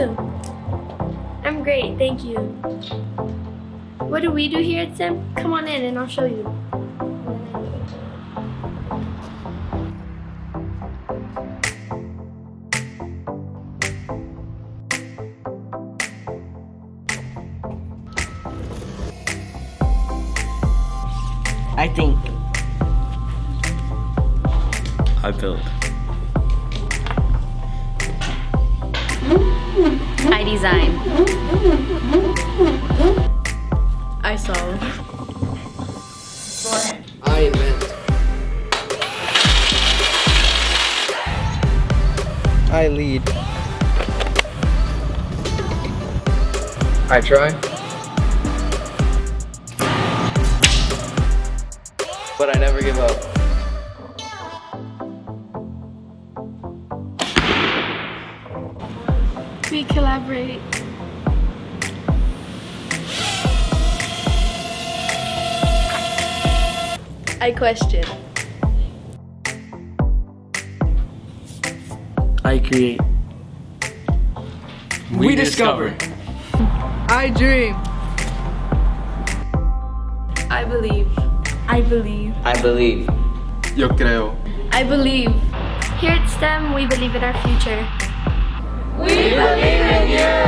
you? I'm great, thank you. What do we do here at STEM? Come on in and I'll show you. I think. I build. Hmm? I design. I solve. I invent. I lead. I try. But I never give up. We collaborate. I question. I create. We discover. I dream. I believe. I believe. I believe. Yo creo. I believe. Here at STEM, we believe in our future. We believe in you!